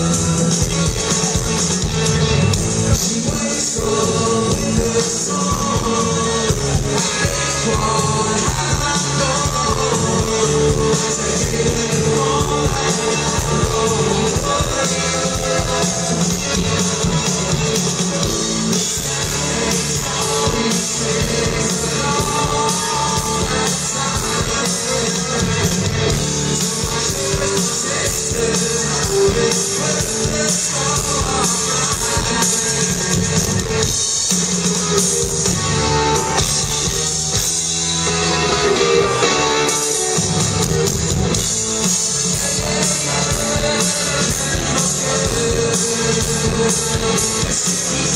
She wakes up in the. Let's